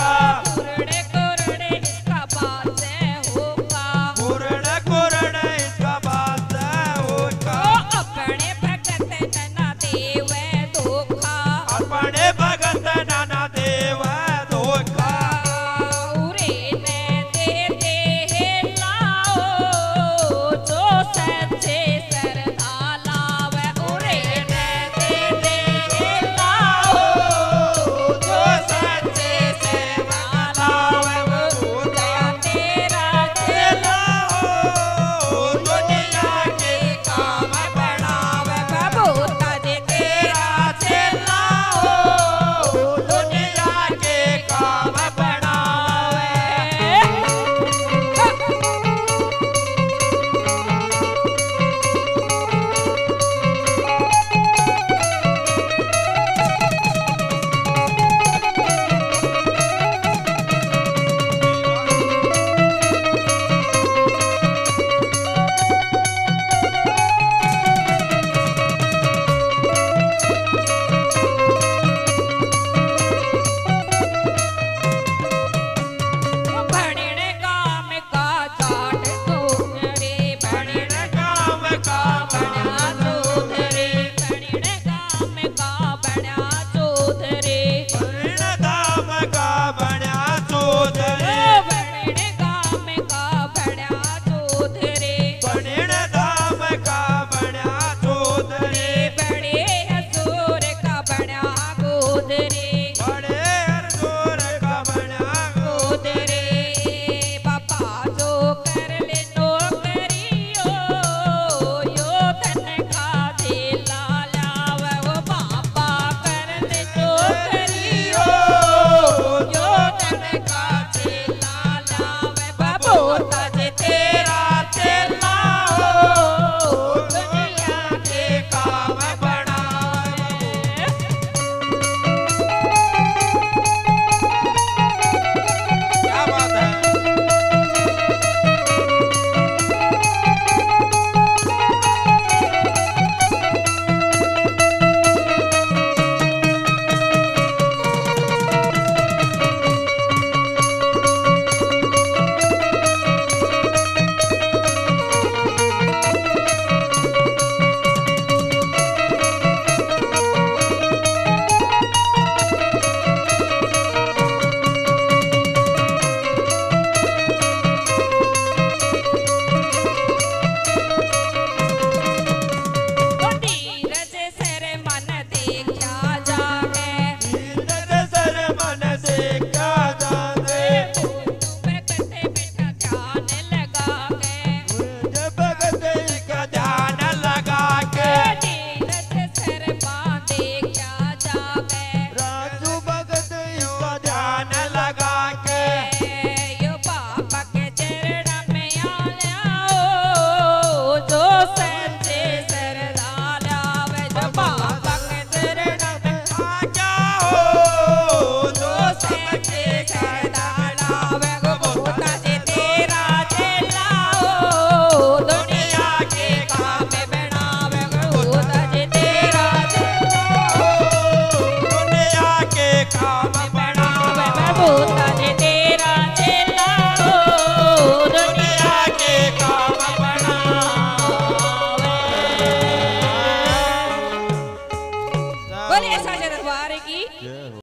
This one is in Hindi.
होगा।